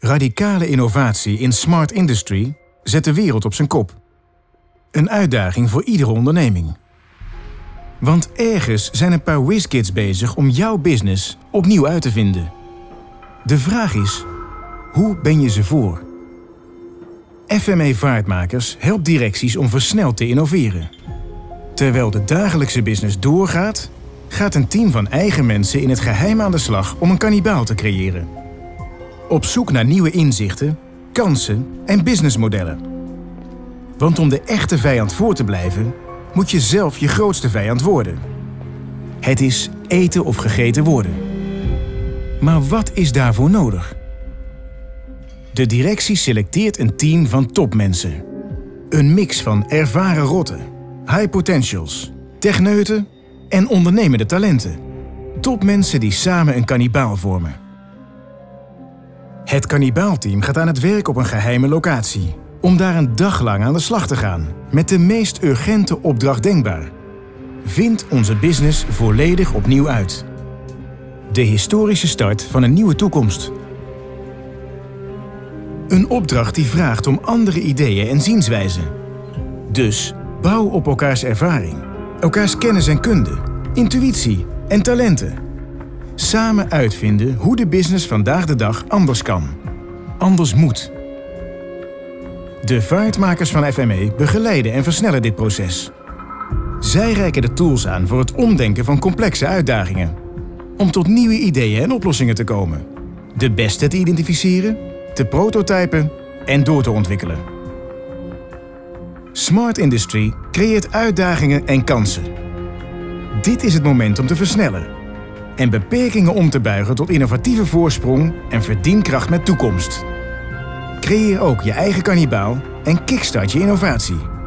Radicale innovatie in smart industry zet de wereld op zijn kop. Een uitdaging voor iedere onderneming. Want ergens zijn een paar whizkids bezig om jouw business opnieuw uit te vinden. De vraag is, hoe ben je ze voor? FME Vaartmakers helpt directies om versneld te innoveren. Terwijl de dagelijkse business doorgaat, gaat een team van eigen mensen in het geheim aan de slag om een kannibaal te creëren. Op zoek naar nieuwe inzichten, kansen en businessmodellen. Want om de echte vijand voor te blijven, moet je zelf je grootste vijand worden. Het is eten of gegeten worden. Maar wat is daarvoor nodig? De directie selecteert een team van topmensen. Een mix van ervaren rotten, high potentials, techneuten en ondernemende talenten. Topmensen die samen een kannibaal vormen. Het kannibaalteam gaat aan het werk op een geheime locatie. Om daar een dag lang aan de slag te gaan. Met de meest urgente opdracht denkbaar. Vind onze business volledig opnieuw uit. De historische start van een nieuwe toekomst. Een opdracht die vraagt om andere ideeën en zienswijzen. Dus bouw op elkaars ervaring, elkaars kennis en kunde, intuïtie en talenten. Samen uitvinden hoe de business vandaag de dag anders kan. Anders moet. De vaartmakers van FME begeleiden en versnellen dit proces. Zij reiken de tools aan voor het omdenken van complexe uitdagingen. Om tot nieuwe ideeën en oplossingen te komen. De beste te identificeren, te prototypen en door te ontwikkelen. Smart Industry creëert uitdagingen en kansen. Dit is het moment om te versnellen en beperkingen om te buigen tot innovatieve voorsprong en verdienkracht met toekomst. Creëer ook je eigen kannibaal en kickstart je innovatie.